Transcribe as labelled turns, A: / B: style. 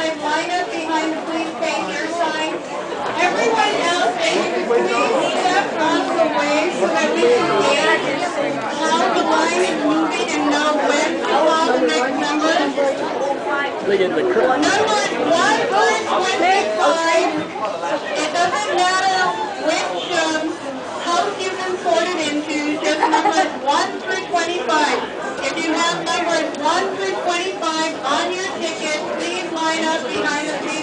A: 25, line up behind the please pay here sign. Everyone else, if you please step of the way so that we can gauge how the line is moving and know when to call the next number.
B: Look at the crowd.
A: Number one through twenty-five, it doesn't matter which, um, house you've been sorted into, just numbers one through twenty-five. behind us, behind us.